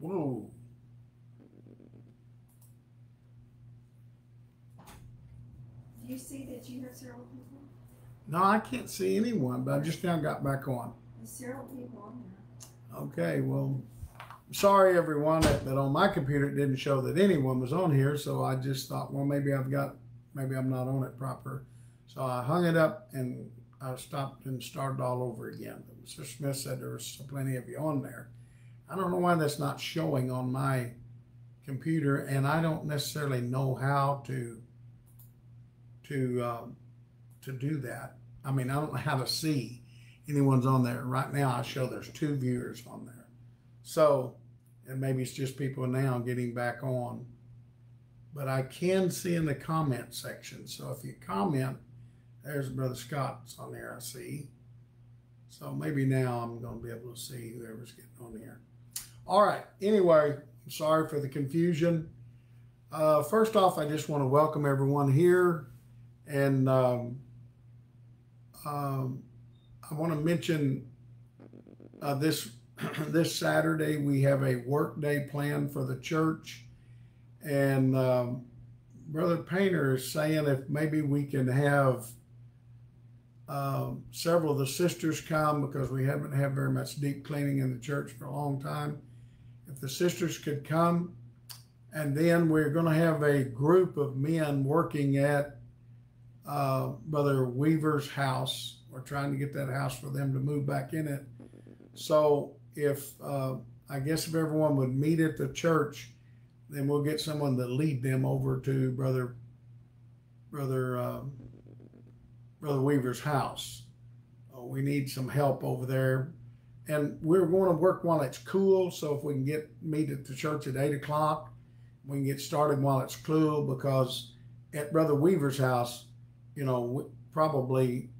Whoa. Do you see that you have several people? No, I can't see anyone, but I just now got back on. There's several people on there. Okay, well, sorry everyone that, that on my computer it didn't show that anyone was on here, so I just thought, well, maybe I've got, maybe I'm not on it proper. So I hung it up and I stopped and started all over again. Mr. Smith said there was plenty of you on there. I don't know why that's not showing on my computer, and I don't necessarily know how to to um, to do that. I mean, I don't know how to see anyone's on there. Right now, I show there's two viewers on there. So, and maybe it's just people now getting back on. But I can see in the comment section. So if you comment, there's Brother Scott's on there, I see. So maybe now I'm going to be able to see whoever's getting on here. All right. Anyway, sorry for the confusion. Uh, first off, I just want to welcome everyone here. And um, um, I want to mention uh, this this Saturday we have a work day planned for the church, and um, Brother Painter is saying if maybe we can have um, several of the sisters come because we haven't had very much deep cleaning in the church for a long time. If the sisters could come, and then we're going to have a group of men working at uh, Brother Weaver's house. We're trying to get that house for them to move back in it. So if uh, I guess if everyone would meet at the church, then we'll get someone to lead them over to Brother Brother uh, Brother Weaver's house. Uh, we need some help over there, and we're going to work while it's cool. So if we can get meet at the church at eight o'clock, we can get started while it's cool because at Brother Weaver's house you know, probably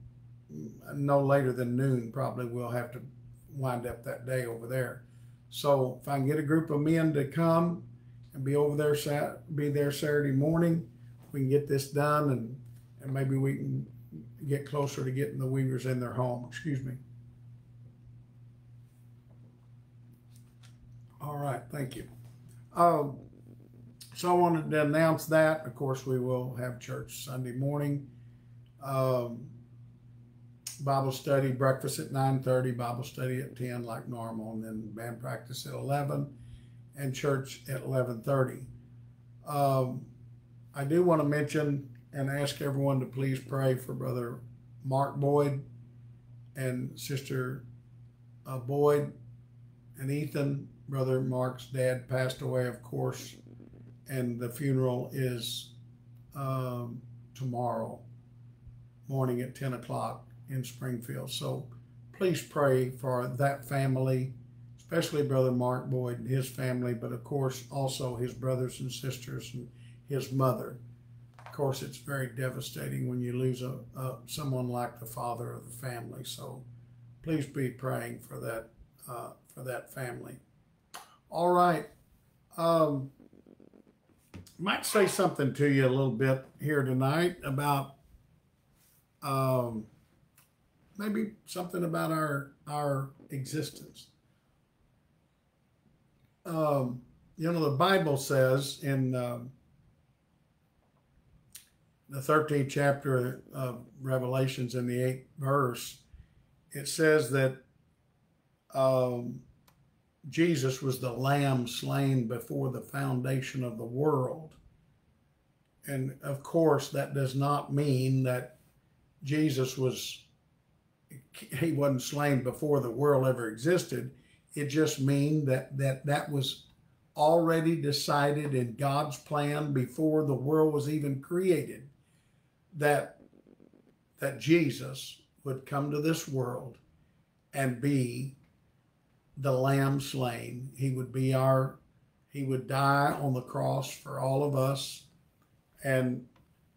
no later than noon, probably we'll have to wind up that day over there. So if I can get a group of men to come and be over there, sat, be there Saturday morning, we can get this done and, and maybe we can get closer to getting the Weavers in their home. Excuse me. All right, thank you. Um, so I wanted to announce that. Of course, we will have church Sunday morning um, Bible study, breakfast at 9.30, Bible study at 10 like normal, and then band practice at 11, and church at 11.30. Um, I do want to mention and ask everyone to please pray for Brother Mark Boyd and Sister uh, Boyd and Ethan. Brother Mark's dad passed away, of course, and the funeral is um, tomorrow morning at 10 o'clock in Springfield. So please pray for that family, especially Brother Mark Boyd and his family, but of course also his brothers and sisters and his mother. Of course, it's very devastating when you lose a, a someone like the father of the family. So please be praying for that uh, for that family. All right. Um, might say something to you a little bit here tonight about um, maybe something about our our existence. Um, you know, the Bible says in um, the 13th chapter of Revelations, in the 8th verse, it says that um, Jesus was the lamb slain before the foundation of the world. And of course, that does not mean that Jesus was he wasn't slain before the world ever existed. It just means that that that was already decided in God's plan before the world was even created that that Jesus would come to this world and be the lamb slain. He would be our he would die on the cross for all of us and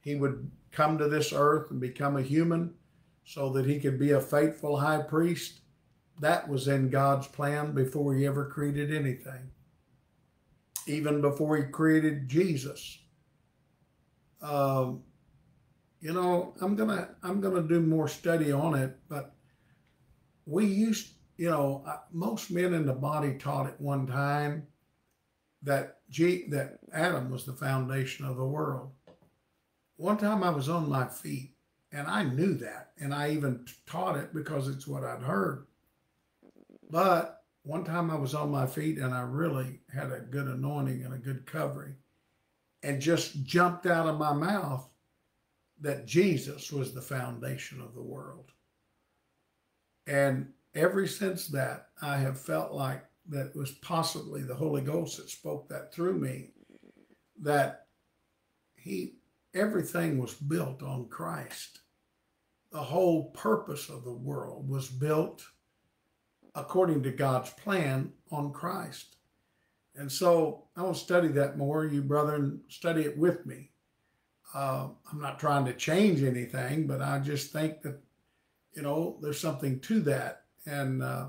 he would come to this earth and become a human so that he could be a faithful high priest. That was in God's plan before he ever created anything, even before he created Jesus. Um, you know, I'm gonna I'm gonna do more study on it, but we used, you know, most men in the body taught at one time that G, that Adam was the foundation of the world. One time I was on my feet and I knew that and I even taught it because it's what I'd heard. But one time I was on my feet and I really had a good anointing and a good covering and just jumped out of my mouth that Jesus was the foundation of the world. And ever since that, I have felt like that it was possibly the Holy Ghost that spoke that through me, that he everything was built on Christ. The whole purpose of the world was built according to God's plan on Christ. And so I will study that more. You, brethren, study it with me. Uh, I'm not trying to change anything, but I just think that, you know, there's something to that. And uh,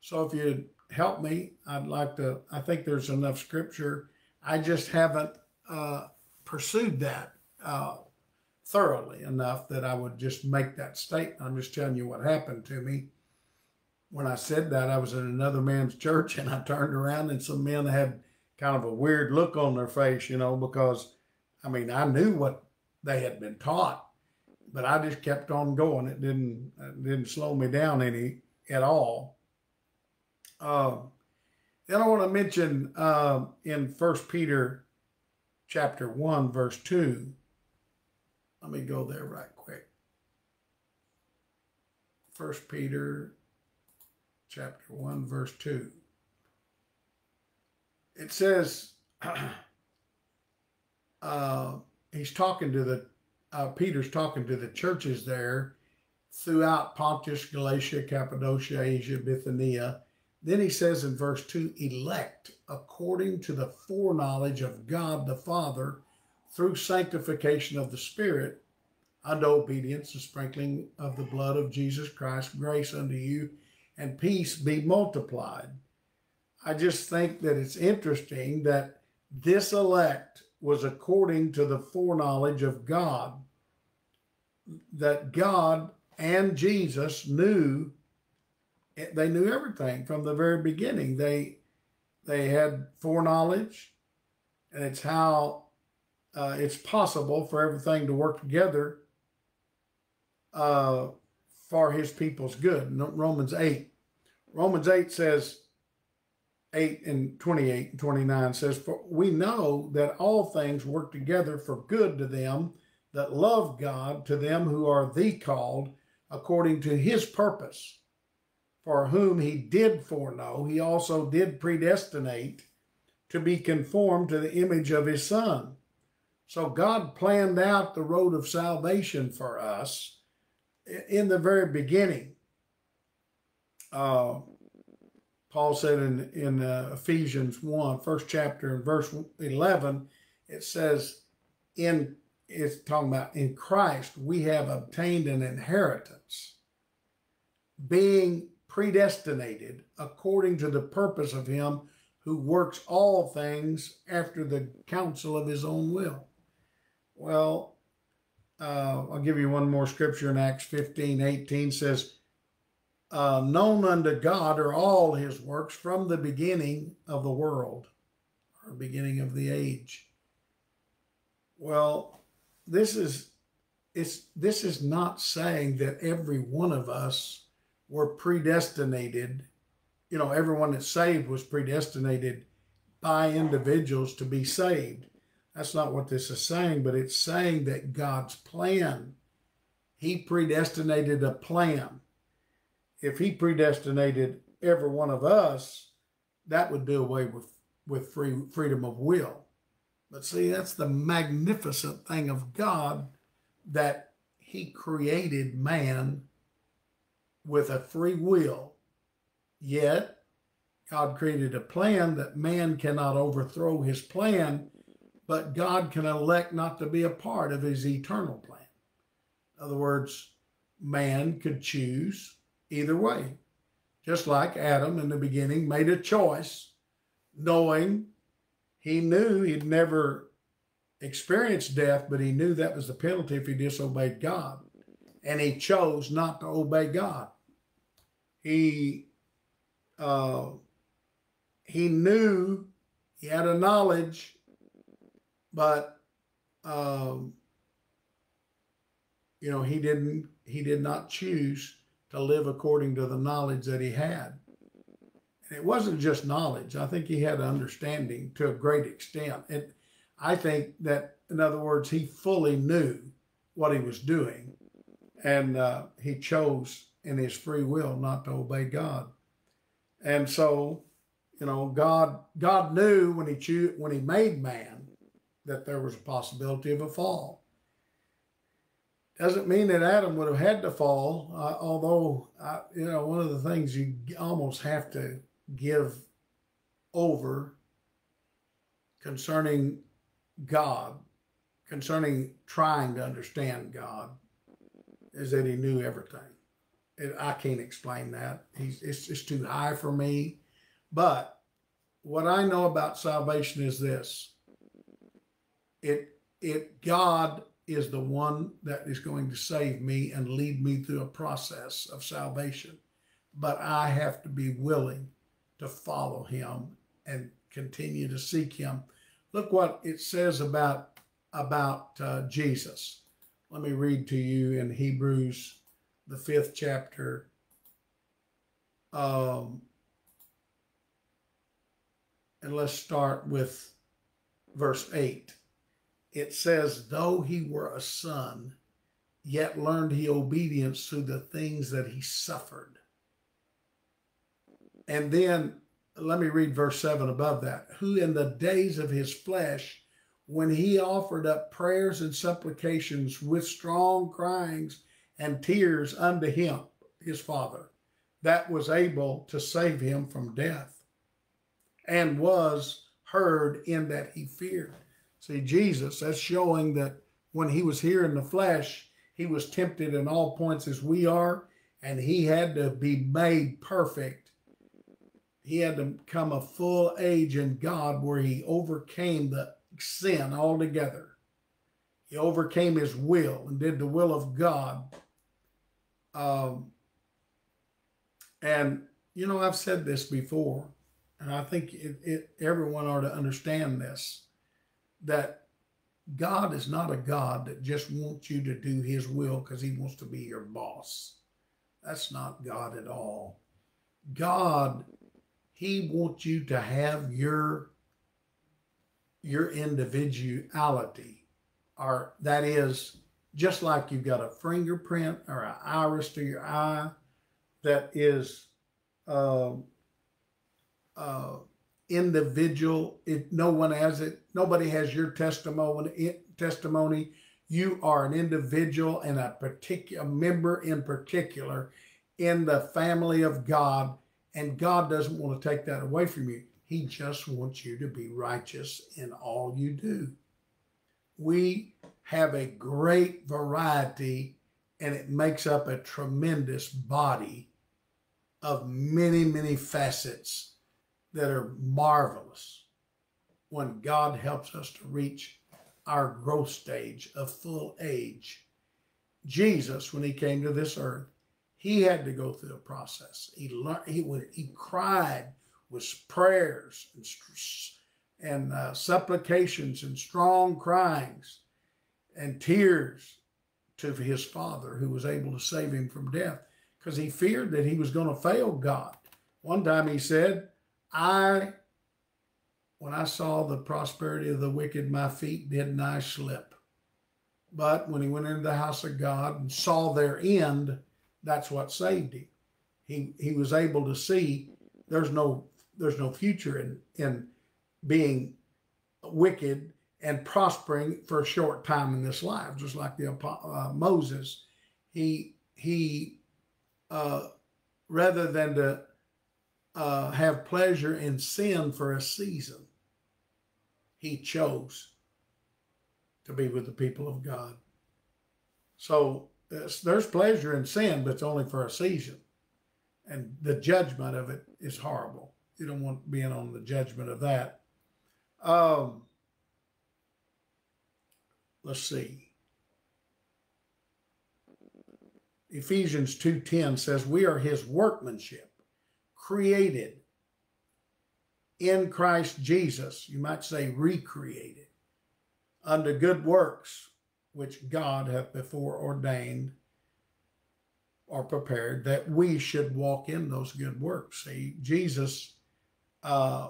so if you'd help me, I'd like to, I think there's enough scripture. I just haven't uh, pursued that uh, thoroughly enough that I would just make that statement. I'm just telling you what happened to me. When I said that, I was in another man's church and I turned around and some men had kind of a weird look on their face, you know, because I mean, I knew what they had been taught, but I just kept on going. It didn't it didn't slow me down any at all. Uh, then I want to mention uh, in First Peter chapter one verse two. Let me go there right quick. First Peter chapter 1 verse 2. It says uh, he's talking to the uh, Peter's talking to the churches there throughout Pontus, Galatia, Cappadocia, Asia, Bithynia. Then he says in verse 2 elect according to the foreknowledge of God the Father through sanctification of the Spirit unto obedience, the sprinkling of the blood of Jesus Christ, grace unto you, and peace be multiplied. I just think that it's interesting that this elect was according to the foreknowledge of God, that God and Jesus knew they knew everything from the very beginning. They they had foreknowledge, and it's how uh, it's possible for everything to work together uh, for his people's good. Romans 8. Romans 8 says, 8 and 28 and 29 says, For we know that all things work together for good to them that love God, to them who are the called according to his purpose, for whom he did foreknow, he also did predestinate to be conformed to the image of his Son. So God planned out the road of salvation for us in the very beginning, uh, Paul said in, in uh, Ephesians 1, first chapter, in verse 11, it says, in it's talking about in Christ, we have obtained an inheritance, being predestinated according to the purpose of him who works all things after the counsel of his own will. Well, uh, I'll give you one more scripture in Acts 15 18 says, uh, Known unto God are all his works from the beginning of the world or beginning of the age. Well, this is it's this is not saying that every one of us were predestinated you know everyone that's saved was predestinated by individuals to be saved that's not what this is saying, but it's saying that God's plan, He predestinated a plan. If He predestinated every one of us, that would do away with, with free freedom of will. But see, that's the magnificent thing of God that He created man with a free will. Yet, God created a plan that man cannot overthrow his plan but God can elect not to be a part of his eternal plan. In other words, man could choose either way. Just like Adam in the beginning made a choice, knowing he knew he'd never experienced death, but he knew that was the penalty if he disobeyed God. And he chose not to obey God. He uh, he knew he had a knowledge, but um, you know he didn't he did not choose to live according to the knowledge that he had. It wasn't just knowledge. I think he had understanding to a great extent. And I think that, in other words, he fully knew what he was doing, and uh, he chose in his free will not to obey God. And so, you know, God God knew when he cho- when he made man that there was a possibility of a fall. Doesn't mean that Adam would have had to fall, uh, although uh, you know one of the things you almost have to give over concerning God, concerning trying to understand God, is that He knew everything. It, I can't explain that. He's, it's just too high for me. But what I know about salvation is this: it it God is the one that is going to save me and lead me through a process of salvation. But I have to be willing to follow him and continue to seek him. Look what it says about about uh, Jesus. Let me read to you in Hebrews, the fifth chapter. Um, and let's start with verse 8. It says, Though he were a son, yet learned he obedience through the things that he suffered. And then let me read verse 7 above that. Who in the days of his flesh, when he offered up prayers and supplications with strong cryings and tears unto him, his father, that was able to save him from death, and was heard in that he feared. See, Jesus, that's showing that when he was here in the flesh, he was tempted in all points as we are, and he had to be made perfect he had to come a full age in God where he overcame the sin altogether. He overcame his will and did the will of God. Um, and, you know, I've said this before, and I think it, it, everyone ought to understand this that God is not a God that just wants you to do his will because he wants to be your boss. That's not God at all. God he wants you to have your your individuality, or that is just like you've got a fingerprint or an iris to your eye that is uh, uh, individual. If no one has it, nobody has your testimony. Testimony. You are an individual and a particular member in particular in the family of God and God doesn't want to take that away from you. He just wants you to be righteous in all you do. We have a great variety, and it makes up a tremendous body of many, many facets that are marvelous when God helps us to reach our growth stage of full age. Jesus, when he came to this earth, he had to go through a process. He learned. He would. He cried with prayers and and uh, supplications and strong cryings and tears to his father, who was able to save him from death, because he feared that he was going to fail God. One time he said, "I." When I saw the prosperity of the wicked, my feet did not slip. But when he went into the house of God and saw their end, that's what saved him. He he was able to see there's no there's no future in in being wicked and prospering for a short time in this life, just like the uh, Moses. He he uh, rather than to uh, have pleasure in sin for a season, he chose to be with the people of God. So there's pleasure in sin, but it's only for a season. And the judgment of it is horrible. You don't want being on the judgment of that. Um, let's see. Ephesians 2:10 says we are his workmanship, created in Christ Jesus, you might say recreated, under good works which God hath before ordained or prepared that we should walk in those good works. See, Jesus uh,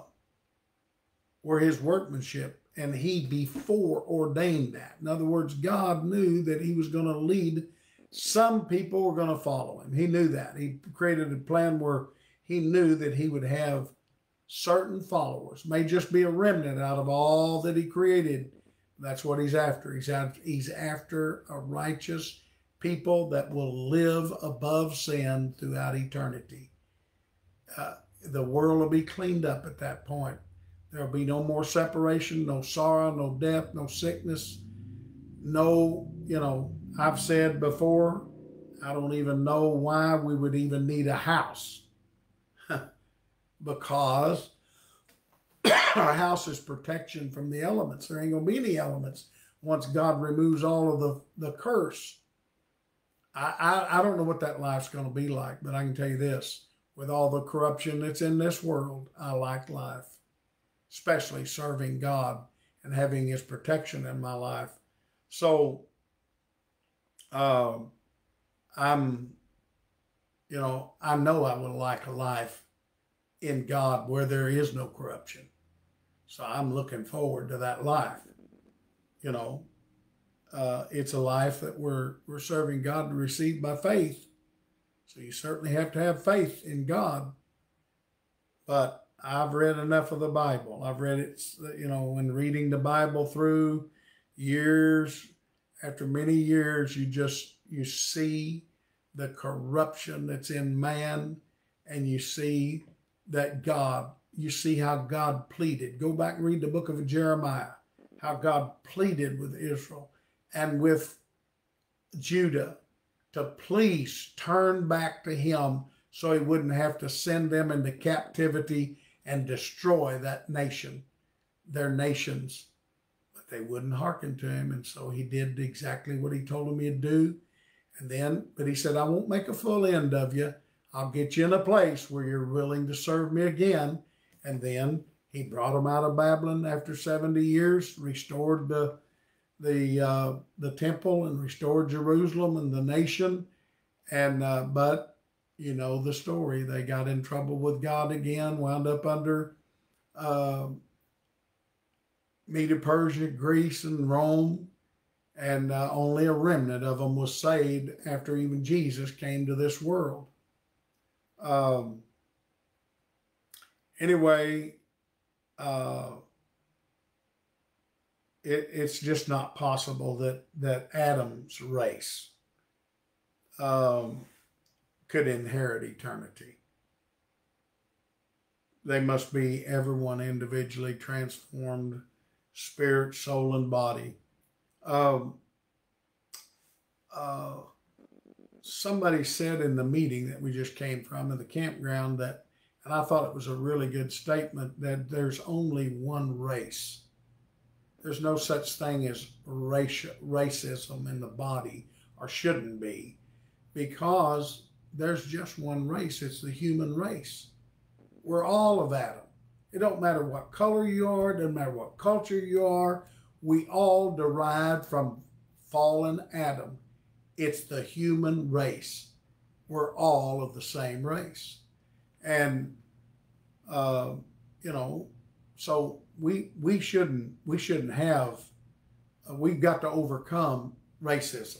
were his workmanship, and he before ordained that. In other words, God knew that he was going to lead. Some people were going to follow him. He knew that. He created a plan where he knew that he would have certain followers, may just be a remnant out of all that he created. That's what he's after. He's after, he's after a righteous people that will live above sin throughout eternity. Uh, the world will be cleaned up at that point. There'll be no more separation, no sorrow, no death, no sickness, no, you know, I've said before, I don't even know why we would even need a house. because our house is protection from the elements. There ain't going to be any elements once God removes all of the, the curse. I, I, I don't know what that life's going to be like, but I can tell you this with all the corruption that's in this world, I like life, especially serving God and having His protection in my life. So, uh, I'm, you know, I know I would like a life in God where there is no corruption. So I'm looking forward to that life. You know, uh, it's a life that we're we're serving God to receive by faith. So you certainly have to have faith in God. But I've read enough of the Bible. I've read it, you know, when reading the Bible through years after many years, you just you see the corruption that's in man, and you see that God, you see how God pleaded. Go back and read the book of Jeremiah, how God pleaded with Israel and with Judah to please turn back to him so he wouldn't have to send them into captivity and destroy that nation, their nations. But they wouldn't hearken to him. And so he did exactly what he told them he'd do. And then, but he said, I won't make a full end of you. I'll get you in a place where you're willing to serve me again. And then he brought them out of Babylon after 70 years, restored the the uh, the temple and restored Jerusalem and the nation. And uh, but you know the story. They got in trouble with God again, wound up under uh, Media Persia, Greece, and Rome. And uh, only a remnant of them was saved after even Jesus came to this world. Um, anyway, uh, it, it's just not possible that that Adam's race um, could inherit eternity. They must be everyone individually transformed, spirit, soul, and body. Um, uh, somebody said in the meeting that we just came from in the campground that, and I thought it was a really good statement, that there's only one race there's no such thing as racial, racism in the body, or shouldn't be, because there's just one race. It's the human race. We're all of Adam. It don't matter what color you are, it doesn't matter what culture you are. We all derived from fallen Adam. It's the human race. We're all of the same race. And, uh, you know, so we we shouldn't we shouldn't have uh, we've got to overcome racism.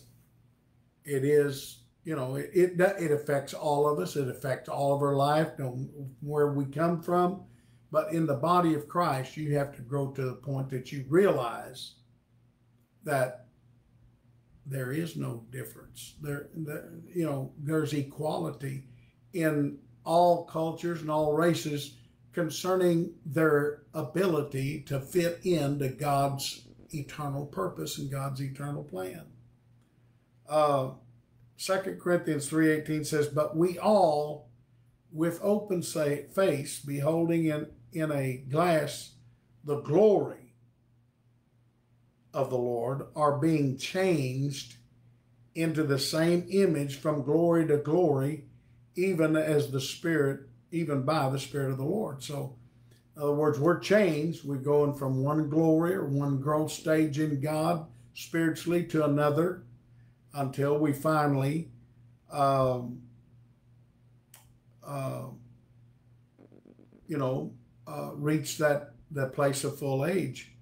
It is you know it, it it affects all of us. It affects all of our life, no, where we come from. But in the body of Christ, you have to grow to the point that you realize that there is no difference. There, there you know, there's equality in all cultures and all races concerning their ability to fit into God's eternal purpose and God's eternal plan. Uh, 2 Corinthians 3.18 says, But we all, with open face, beholding in, in a glass the glory of the Lord, are being changed into the same image from glory to glory, even as the Spirit even by the Spirit of the Lord. So In other words, we're changed. We're going from one glory or one growth stage in God spiritually to another until we finally um, uh, you know, uh, reach that, that place of full age.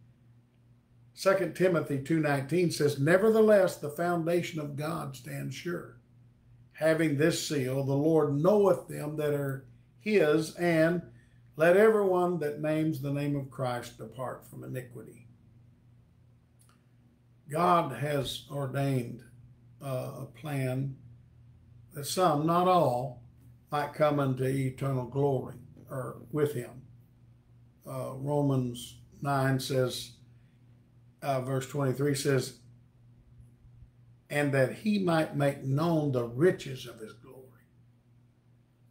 Second Timothy 2.19 says, Nevertheless, the foundation of God stands sure. Having this seal, the Lord knoweth them that are his, and let everyone that names the name of Christ depart from iniquity. God has ordained uh, a plan that some, not all, might come into eternal glory or with him. Uh, Romans 9 says, uh, verse 23 says, and that he might make known the riches of his glory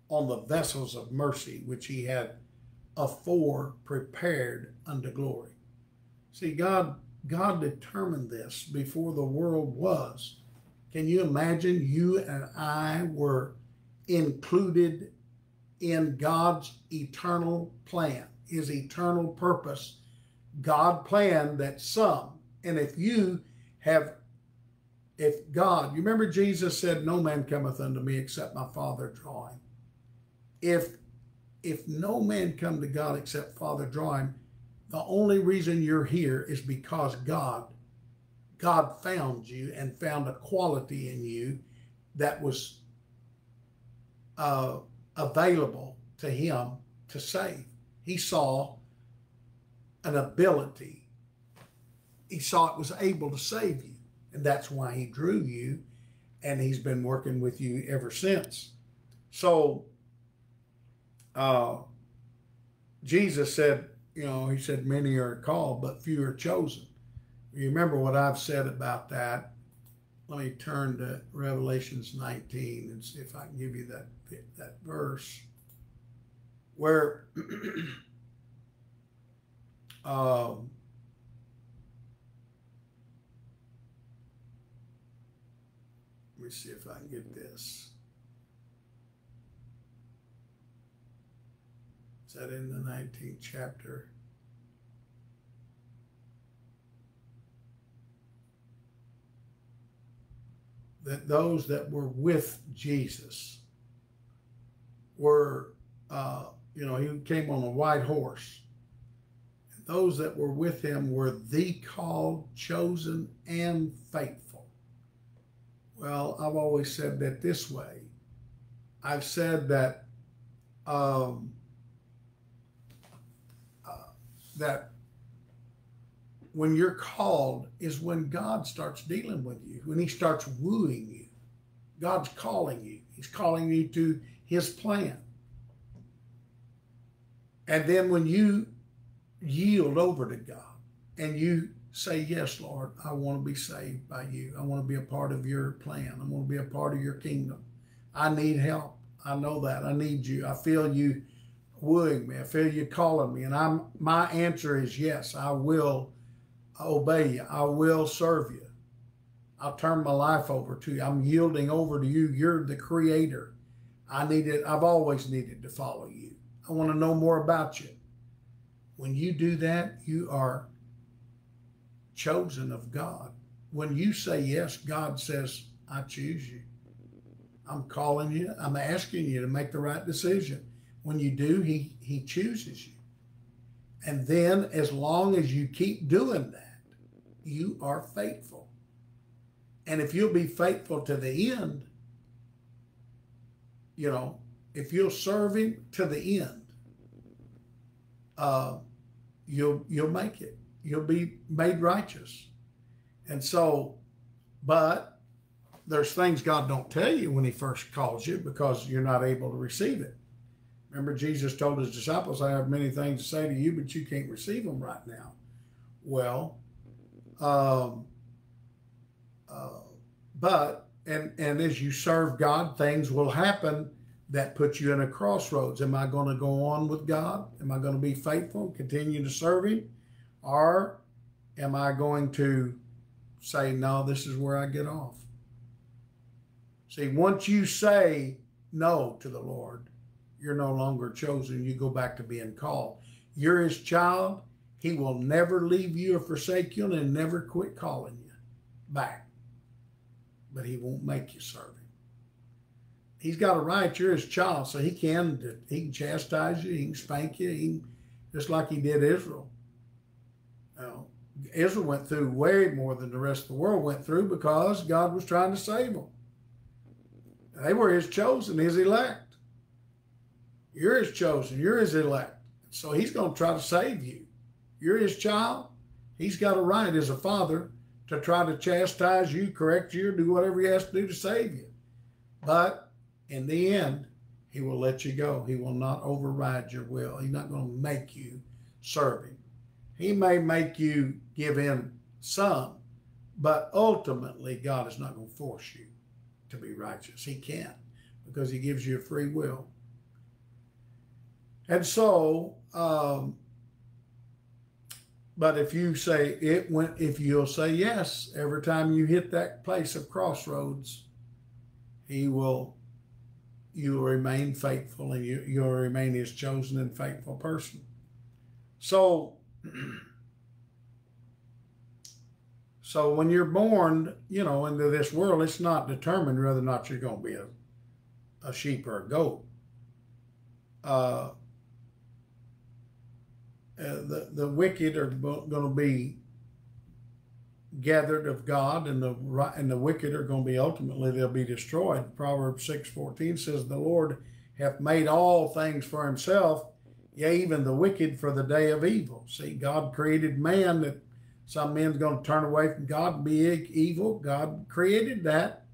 on the vessels of mercy which he had afore prepared unto glory. See, God, God determined this before the world was. Can you imagine you and I were included in God's eternal plan, his eternal purpose. God planned that some, and if you have, if God, you remember Jesus said, No man cometh unto me except my Father draw him. If if no man come to God except Father draw him, the only reason you're here is because God, God found you and found a quality in you that was uh, available to him to save. He saw an ability. He saw it was able to save you. And that's why he drew you. And he's been working with you ever since. So, uh, Jesus said, you know, he said, many are called, but few are chosen. You remember what I've said about that let me turn to Revelations 19 and see if I can give you that that verse where um, me see if I can get this. Is that in the 19th chapter? that those that were with Jesus were, uh, you know, he came on a white horse. And those that were with him were the called, chosen, and faithful. Well, I've always said that this way. I've said that um, uh, that when you're called is when God starts dealing with you, when He starts wooing you. God's calling you, He's calling you to His plan. And then when you yield over to God and you say, Yes, Lord, I want to be saved by you. I want to be a part of your plan. I want to be a part of your kingdom. I need help. I know that. I need you. I feel you wooing me. I feel you calling me. And I'm my answer is yes, I will obey you. I will serve you. I'll turn my life over to you. I'm yielding over to you. You're the creator. I needed, I've always needed to follow you. I want to know more about you. When you do that, you are chosen of God. When you say yes, God says, I choose you. I'm calling you. I'm asking you to make the right decision. When you do, he, he chooses you. And then as long as you keep doing that, you are faithful. And if you'll be faithful to the end, you know, if you'll serve him to the end, uh, you'll you'll make it. You'll be made righteous. And so, but there's things God don't tell you when he first calls you because you're not able to receive it. Remember, Jesus told his disciples, I have many things to say to you, but you can't receive them right now. Well, um, uh, but and and as you serve God, things will happen that put you in a crossroads. Am I going to go on with God? Am I going to be faithful, continue to serve Him, or am I going to say no? This is where I get off. See, once you say no to the Lord, you're no longer chosen. You go back to being called. you're his child, he will never leave you or forsake you and never quit calling you back. But he won't make you serve him. He's got a right. You're his child, so he can he can chastise you, he can spank you, he can, just like he did Israel. Israel went through way more than the rest of the world went through because God was trying to save them. They were his chosen, his elect. You're his chosen, you're his elect. So he's going to try to save you. You're his child. He's got a right as a father to try to chastise you, correct you, do whatever he has to do to save you. But in the end, he will let you go. He will not override your will. He's not going to make you serve him. He may make you give in some, but ultimately, God is not going to force you to be righteous. He can't because he gives you a free will. And so, um, but if you say it went, if you'll say yes every time you hit that place of crossroads, he will, you will remain faithful and you, you'll remain his chosen and faithful person. So, so when you're born, you know, into this world, it's not determined whether or not you're going to be a, a sheep or a goat. Uh, uh, the, the wicked are going to be gathered of God, and the and the wicked are going to be ultimately they'll be destroyed. Proverbs six fourteen says, "The Lord hath made all things for Himself, yea, even the wicked for the day of evil." See, God created man that some men's going to turn away from God be evil. God created that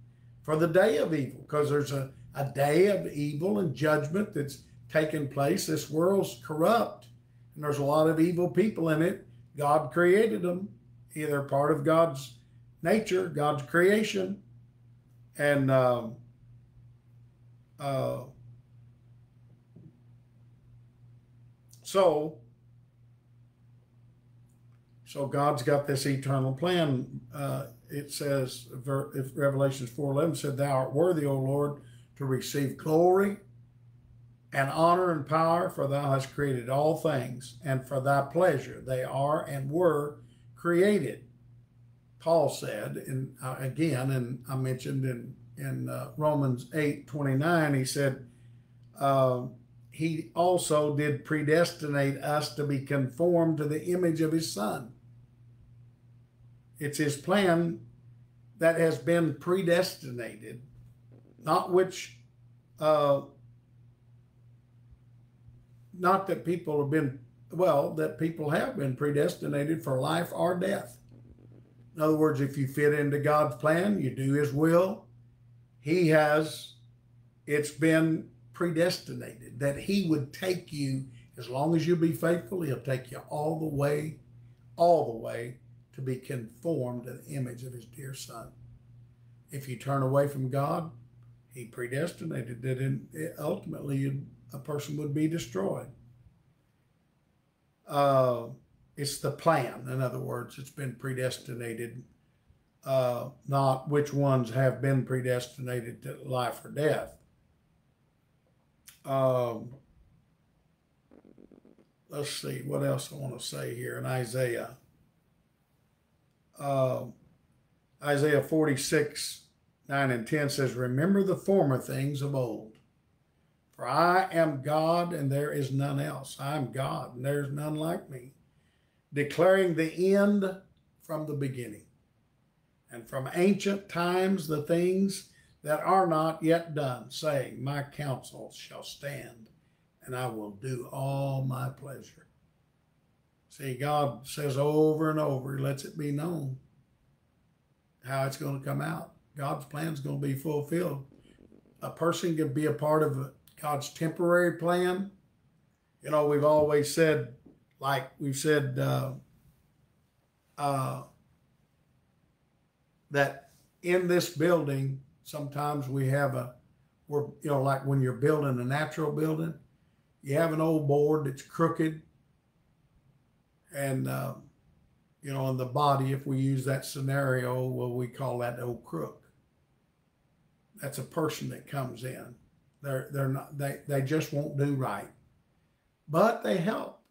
for the day of evil because there's a, a day of evil and judgment that's taking place. This world's corrupt and there's a lot of evil people in it. God created them, either part of God's nature, God's creation, and um, uh, so so God's got this eternal plan. Uh, it says, if Revelations 4.11 said, Thou art worthy, O Lord, to receive glory and honor and power, for thou hast created all things, and for thy pleasure they are and were created. Paul said, and uh, again, and I mentioned in in uh, Romans eight twenty nine, he said, uh, he also did predestinate us to be conformed to the image of his Son. It's his plan that has been predestinated, not which uh, not that people have been, well, that people have been predestinated for life or death. In other words, if you fit into God's plan, you do His will, He has, it's been predestinated that He would take you, as long as you be faithful, He'll take you all the way, all the way to be conformed to the image of His dear Son. If you turn away from God, He predestinated that in, ultimately a person would be destroyed. Uh, it's the plan. In other words, it's been predestinated, uh, not which ones have been predestinated to life or death. Um, let's see what else I want to say here in Isaiah. Uh, Isaiah 46, 9 and 10 says, Remember the former things of old for I am God and there is none else. I am God and there is none like me, declaring the end from the beginning, and from ancient times the things that are not yet done, saying, My counsel shall stand, and I will do all my pleasure. See, God says over and over, He lets it be known how it's going to come out. God's plan is going to be fulfilled. A person can be a part of God's temporary plan. You know, we've always said, like we've said, uh, uh, that in this building, sometimes we have a, we're, you know, like when you're building a natural building, you have an old board that's crooked. And, uh, you know, in the body, if we use that scenario, well, we call that old crook. That's a person that comes in. They're they're not they they just won't do right. But they help.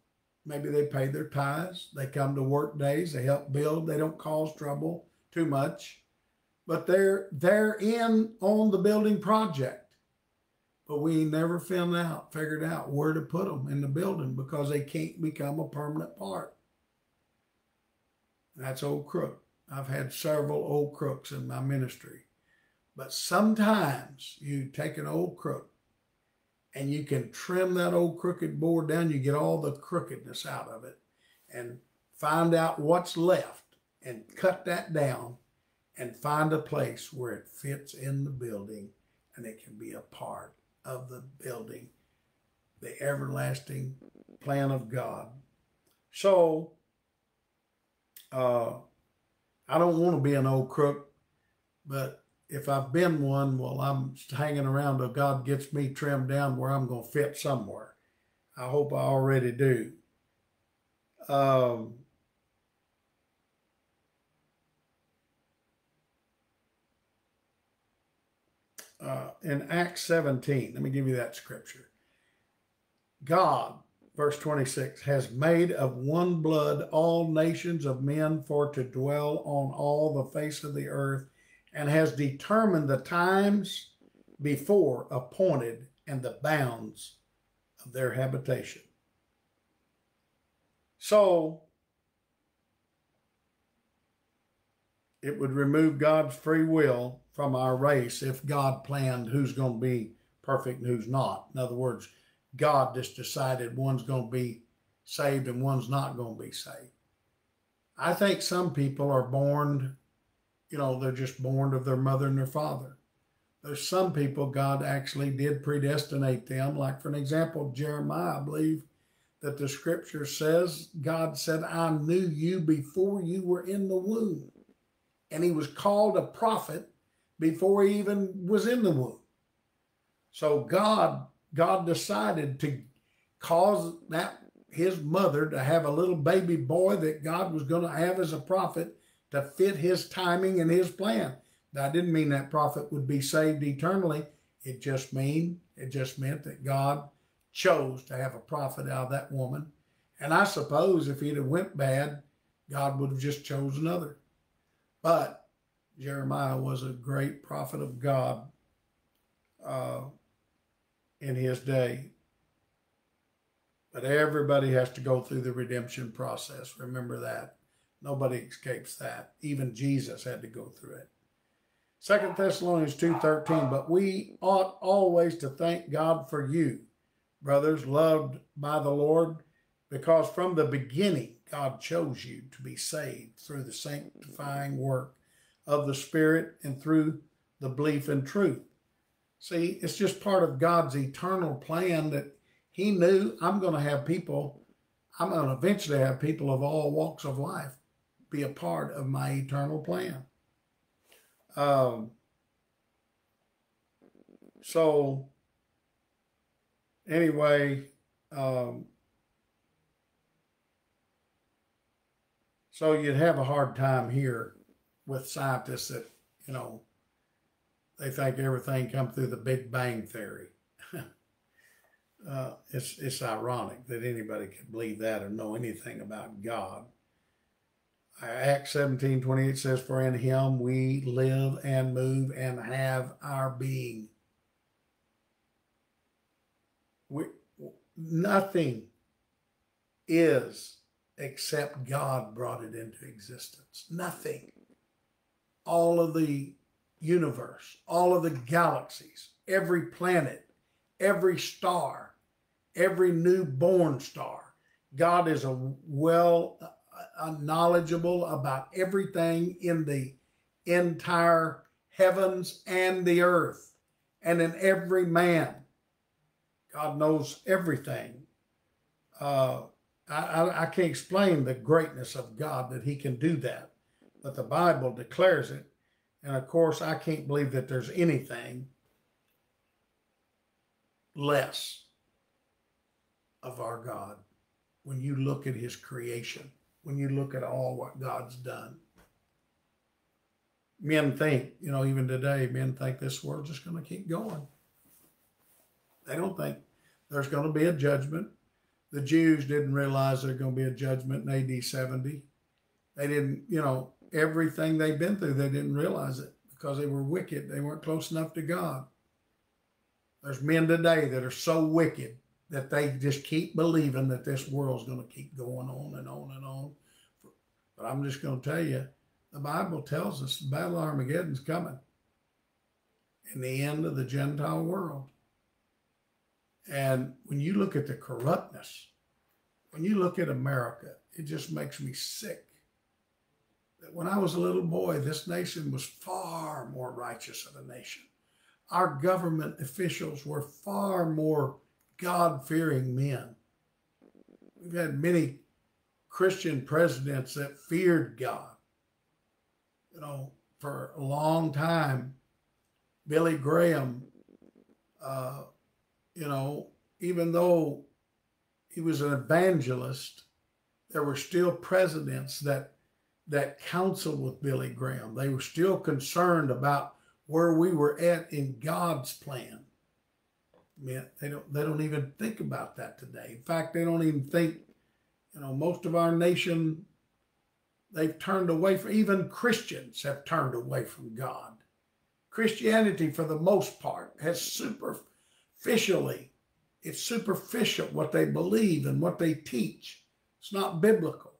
maybe they pay their tithes, they come to work days, they help build, they don't cause trouble too much, but they're they're in on the building project. But we never found out, figured out where to put them in the building because they can't become a permanent part. That's old crook. I've had several old crooks in my ministry. But sometimes you take an old crook and you can trim that old crooked board down, you get all the crookedness out of it and find out what's left and cut that down and find a place where it fits in the building and it can be a part of the building, the everlasting plan of God. So, uh, I don't want to be an old crook, but if I've been one, well, I'm hanging around till God gets me trimmed down where I'm going to fit somewhere. I hope I already do. Um, uh, in Acts 17, let me give you that scripture. God, verse 26, has made of one blood all nations of men for to dwell on all the face of the earth, and has determined the times before appointed and the bounds of their habitation. So, it would remove God's free will from our race if God planned who's going to be perfect and who's not. In other words, God just decided one's going to be saved and one's not going to be saved. I think some people are born, you know, they're just born of their mother and their father. There's some people God actually did predestinate them. Like, for an example, Jeremiah, I believe that the scripture says, God said, I knew you before you were in the womb. And he was called a prophet before he even was in the womb. So God, God decided to cause that his mother to have a little baby boy that God was going to have as a prophet to fit his timing and his plan. That didn't mean that prophet would be saved eternally. It just mean it just meant that God chose to have a prophet out of that woman. And I suppose if he'd have went bad, God would have just chose another. But Jeremiah was a great prophet of God uh, in his day. But everybody has to go through the redemption process. Remember that. Nobody escapes that. Even Jesus had to go through it. Second Thessalonians 2.13, but we ought always to thank God for you, brothers, loved by the Lord, because from the beginning God chose you to be saved through the sanctifying work of the Spirit and through the belief in truth. See, it's just part of God's eternal plan that He knew I'm going to have people, I'm going to eventually have people of all walks of life be a part of my eternal plan. Um, so, anyway, um, so you'd have a hard time here with scientists that, you know, they think everything come through the Big Bang Theory. uh, it's, it's ironic that anybody could believe that or know anything about God. Uh, Acts 17 28 says, For in him we live and move and have our being. We, nothing is except God brought it into existence. Nothing all of the universe, all of the galaxies, every planet, every star, every newborn star. God is a well uh, knowledgeable about everything in the entire heavens and the earth and in every man. God knows everything. Uh, I, I, I can't explain the greatness of God that He can do that but the Bible declares it. And of course, I can't believe that there's anything less of our God when you look at his creation, when you look at all what God's done. Men think, you know, even today, men think this world's just going to keep going. They don't think there's going to be a judgment. The Jews didn't realize there's going to be a judgment in AD 70. They didn't, you know, everything they've been through, they didn't realize it because they were wicked. They weren't close enough to God. There's men today that are so wicked that they just keep believing that this world's going to keep going on and on and on. But I'm just going to tell you, the Bible tells us the Battle of Armageddon's coming in the end of the Gentile world. And when you look at the corruptness, when you look at America, it just makes me sick. That when I was a little boy, this nation was far more righteous of a nation. Our government officials were far more God fearing men. We've had many Christian presidents that feared God. You know, for a long time, Billy Graham, uh, you know, even though he was an evangelist, there were still presidents that that counseled with Billy Graham. They were still concerned about where we were at in God's plan. I mean, they don't they don't even think about that today. In fact, they don't even think, you know, most of our nation they've turned away from even Christians have turned away from God. Christianity, for the most part, has superficially, it's superficial what they believe and what they teach. It's not biblical.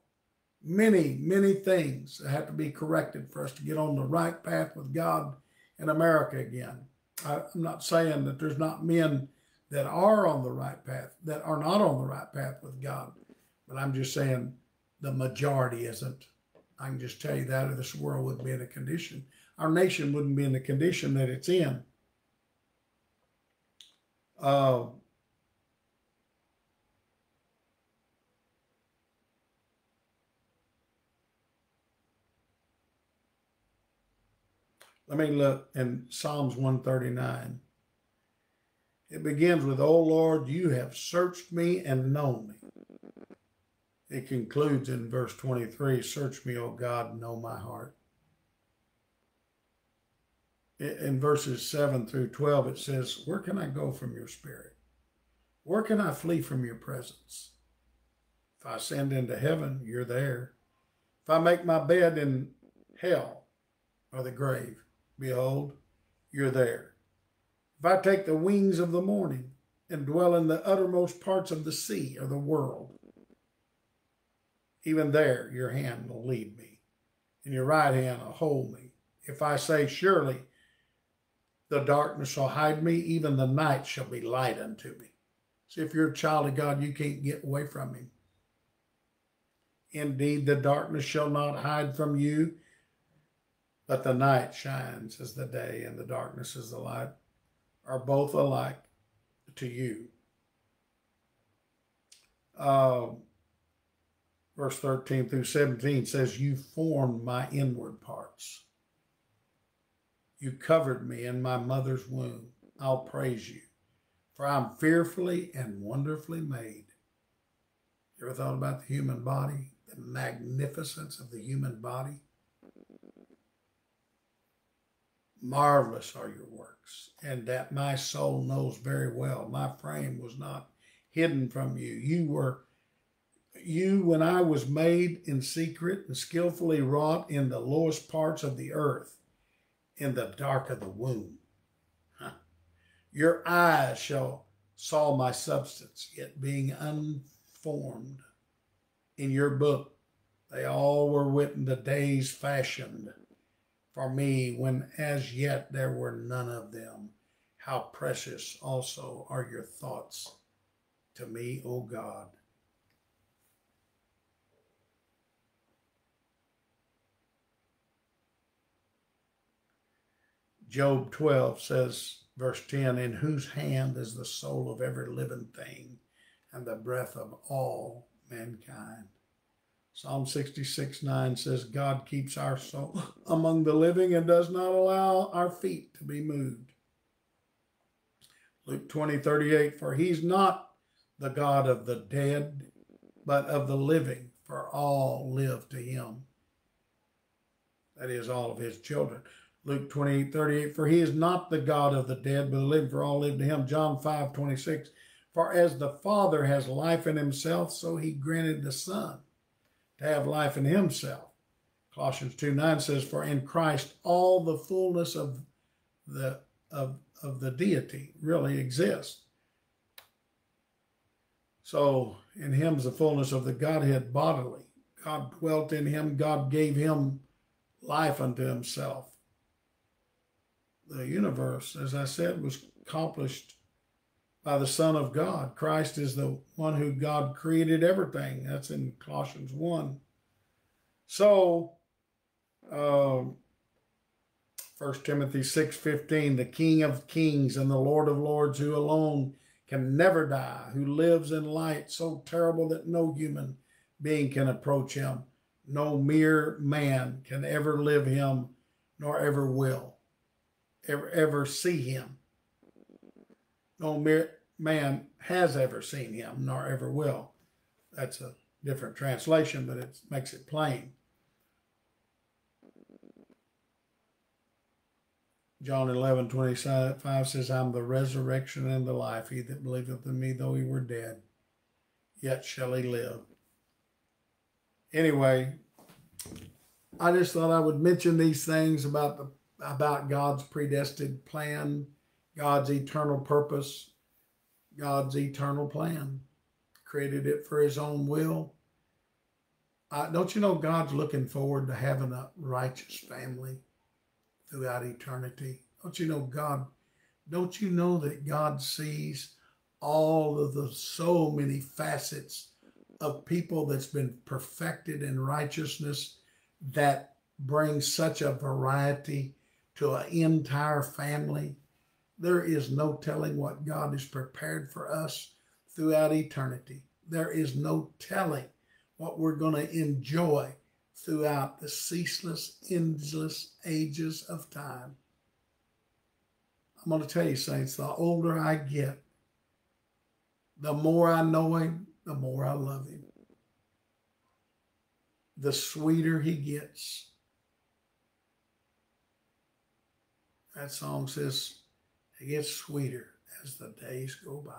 Many, many things have to be corrected for us to get on the right path with God in America again. I, I'm not saying that there's not men that are on the right path, that are not on the right path with God, but I'm just saying the majority isn't. I can just tell you that, or this world wouldn't be in a condition our nation wouldn't be in the condition that it's in. Uh, let me look in Psalms 139. It begins with, O Lord, you have searched me and known me. It concludes in verse 23 Search me, O God, know my heart in verses 7 through 12, it says, Where can I go from your spirit? Where can I flee from your presence? If I ascend into heaven, you're there. If I make my bed in hell or the grave, behold, you're there. If I take the wings of the morning and dwell in the uttermost parts of the sea or the world, even there your hand will lead me, and your right hand will hold me. If I say, Surely the darkness shall hide me, even the night shall be light unto me. See, if you're a child of God, you can't get away from him. Indeed, the darkness shall not hide from you, but the night shines as the day, and the darkness as the light, are both alike to you. Uh, verse 13 through 17 says, You formed my inward parts. You covered me in my mother's womb. I'll praise you, for I'm fearfully and wonderfully made. You ever thought about the human body? The magnificence of the human body? Marvelous are your works, and that my soul knows very well. My frame was not hidden from you. You were you when I was made in secret and skillfully wrought in the lowest parts of the earth in the dark of the womb. Huh. Your eyes shall saw my substance, yet being unformed. In your book, they all were written the days fashioned for me when as yet there were none of them. How precious also are your thoughts to me, O God. Job 12 says, verse 10, In whose hand is the soul of every living thing and the breath of all mankind. Psalm 66 9 says, God keeps our soul among the living and does not allow our feet to be moved. Luke 20 38, For he's not the God of the dead, but of the living, for all live to him. That is, all of his children. Luke 28, 38, for he is not the God of the dead, but the living, for all live to him. John 5, 26, For as the Father has life in himself, so he granted the Son to have life in himself. Colossians 2 9 says, For in Christ all the fullness of the of, of the deity really exists. So in him is the fullness of the Godhead bodily. God dwelt in him, God gave him life unto himself. The universe, as I said, was accomplished by the Son of God. Christ is the one who God created everything. That's in Colossians 1. So, um, 1 Timothy 6.15, the King of kings and the Lord of lords who alone can never die, who lives in light so terrible that no human being can approach him. No mere man can ever live him, nor ever will, ever, ever see him. No man has ever seen him, nor ever will. That's a different translation, but it makes it plain. John 11, 25 says, I'm the resurrection and the life. He that believeth in me, though he were dead, yet shall he live. Anyway, I just thought I would mention these things about the about God's predestined plan, God's eternal purpose, God's eternal plan. Created it for his own will. Uh, don't you know God's looking forward to having a righteous family? throughout eternity. Don't you know God? Don't you know that God sees all of the so many facets of people that's been perfected in righteousness that brings such a variety to an entire family? There is no telling what God has prepared for us throughout eternity. There is no telling what we're going to enjoy throughout the ceaseless, endless ages of time. I'm going to tell you, saints, the older I get, the more I know him, the more I love him. The sweeter he gets. That song says, it gets sweeter as the days go by.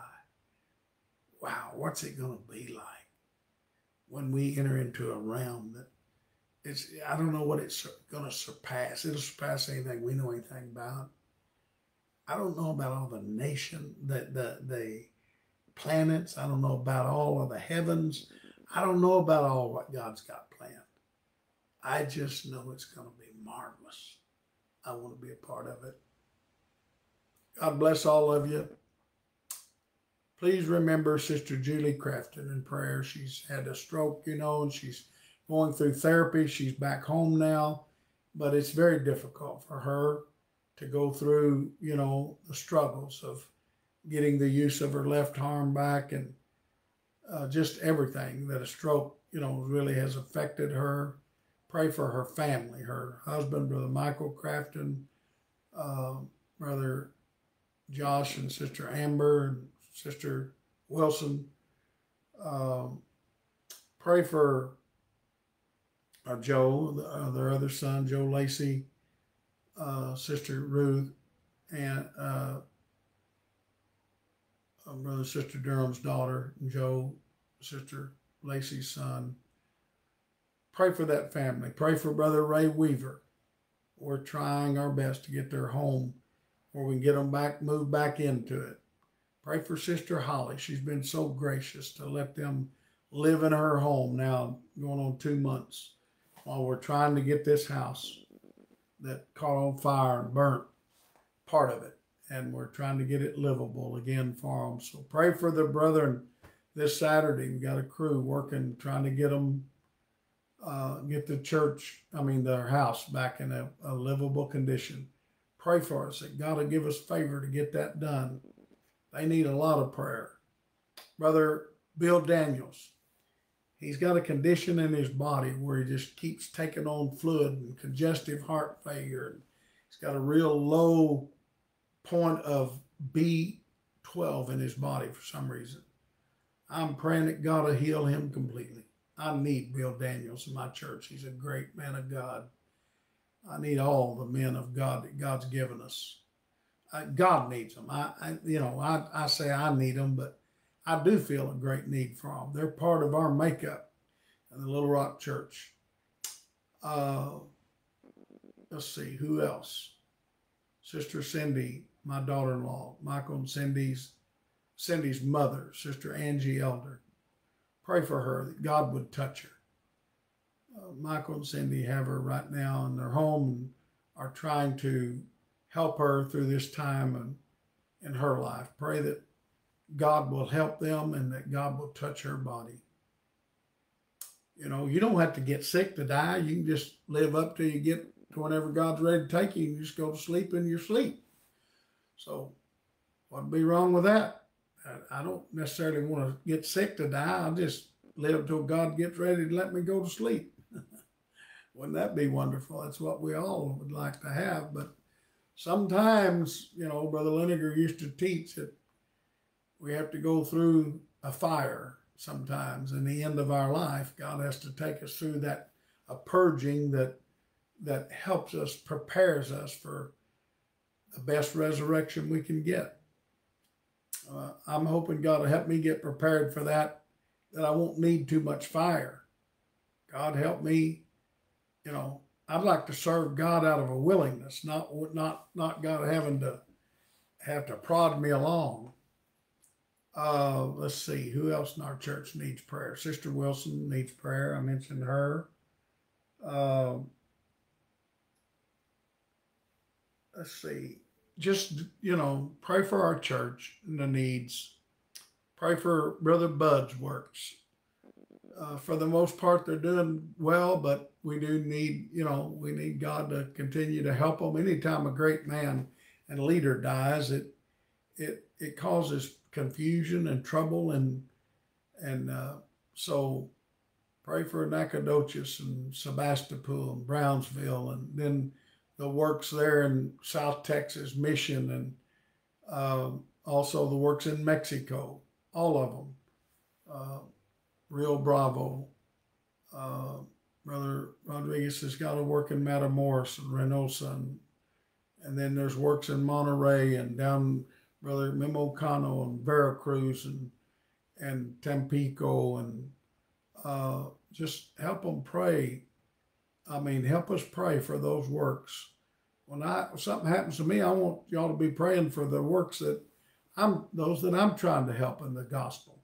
Wow, what's it going to be like when we enter into a realm that it's I don't know what it's going to surpass. It'll surpass anything we know anything about. I don't know about all the nation, the the the planets. I don't know about all of the heavens. I don't know about all what God's got planned. I just know it's going to be marvelous. I want to be a part of it. God bless all of you. Please remember Sister Julie Crafton in prayer. She's had a stroke, you know, and she's going through therapy. She's back home now, but it's very difficult for her to go through, you know, the struggles of getting the use of her left arm back and uh, just everything that a stroke, you know, really has affected her. Pray for her family, her husband, Brother Michael Crafton, uh, Brother Josh and Sister Amber and Sister Wilson. Um, pray for uh, Joe, uh, their other son, Joe Lacey, uh, sister Ruth, and uh, uh, brother sister Durham's daughter, Joe, sister Lacey's son. Pray for that family. Pray for brother Ray Weaver. We're trying our best to get their home where we can get them back, move back into it. Pray for Sister Holly. She's been so gracious to let them live in her home now, going on two months while we're trying to get this house that caught on fire and burnt part of it. And we're trying to get it livable again for them. So pray for the brethren this Saturday. We got a crew working, trying to get them, uh, get the church, I mean, their house back in a, a livable condition. Pray for us that God will give us favor to get that done. They need a lot of prayer. Brother Bill Daniels, he's got a condition in his body where he just keeps taking on fluid and congestive heart failure. He's got a real low point of B12 in his body for some reason. I'm praying that God will heal him completely. I need Bill Daniels in my church. He's a great man of God. I need all the men of God that God's given us. God needs them. I, I, you know, I, I say I need them, but I do feel a great need for them. They're part of our makeup in the Little Rock Church. Uh, let's see, who else? Sister Cindy, my daughter-in-law, Michael and Cindy's Cindy's mother, Sister Angie Elder. Pray for her that God would touch her. Uh, Michael and Cindy have her right now in their home and are trying to help her through this time and in her life. Pray that God will help them and that God will touch her body. You know, you don't have to get sick to die. You can just live up till you get to whenever God's ready to take you. You just go to sleep in your sleep. So, what'd be wrong with that? I don't necessarily want to get sick to die. I'll just live till God gets ready to let me go to sleep. Wouldn't that be wonderful? That's what we all would like to have. But sometimes, you know, Brother Liniger used to teach that we have to go through a fire sometimes in the end of our life. God has to take us through that a purging that that helps us, prepares us for the best resurrection we can get. Uh, I'm hoping God will help me get prepared for that, that I won't need too much fire. God help me, you know, I'd like to serve God out of a willingness, not not not God having to have to prod me along. Uh, let's see, who else in our church needs prayer? Sister Wilson needs prayer. I mentioned her. Uh, let's see, just you know, pray for our church and the needs. Pray for Brother Bud's works. Uh, for the most part, they're doing well, but we do need, you know, we need God to continue to help them. Anytime a great man and leader dies, it it it causes confusion and trouble, and and uh, so pray for Nacogdoches and Sebastopol and Brownsville, and then the works there in South Texas Mission and uh, also the works in Mexico, all of them. Uh, Bravo. Uh, Brother Rodriguez has got a work in Matamoros and Reynosa. And, and then there's works in Monterrey and down Brother Memo Cano and Veracruz and, and Tampico. And uh, just help them pray I mean, help us pray for those works. When I something happens to me, I want y'all to be praying for the works that I'm those that I'm trying to help in the gospel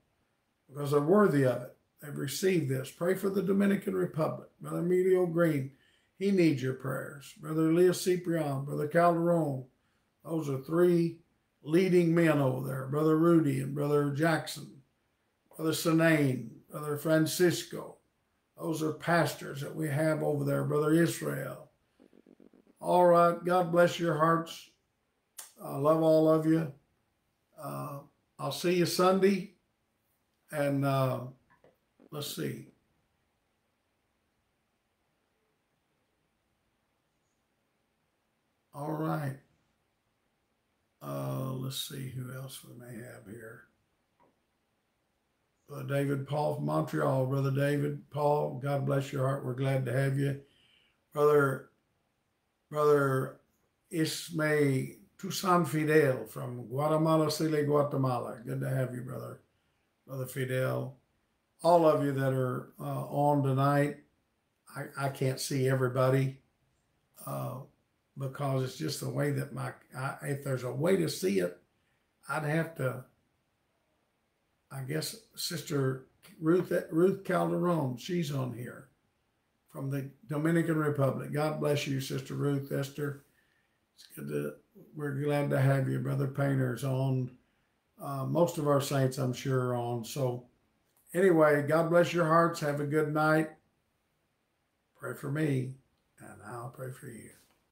because they're worthy of it. They've received this. Pray for the Dominican Republic. Brother Emilio Green, he needs your prayers. Brother Elias Ciprian, Brother Calderon. Those are three leading men over there. Brother Rudy and Brother Jackson. Brother Sinane, Brother Francisco. Those are pastors that we have over there, Brother Israel. All right. God bless your hearts. I love all of you. Uh, I'll see you Sunday. And uh, let's see. All right. Uh, let's see who else we may have here. David Paul from Montreal. Brother David Paul, God bless your heart. We're glad to have you. Brother, Brother Ismay Tucson Fidel from Guatemala City, Guatemala. Good to have you, brother. Brother Fidel. All of you that are uh, on tonight. I, I can't see everybody uh, because it's just the way that my, I, if there's a way to see it, I'd have to I guess Sister Ruth Ruth Calderon, she's on here from the Dominican Republic. God bless you, Sister Ruth Esther. It's good to we're glad to have you, Brother Painter's on. Uh, most of our saints, I'm sure, are on. So, anyway, God bless your hearts. Have a good night. Pray for me, and I'll pray for you.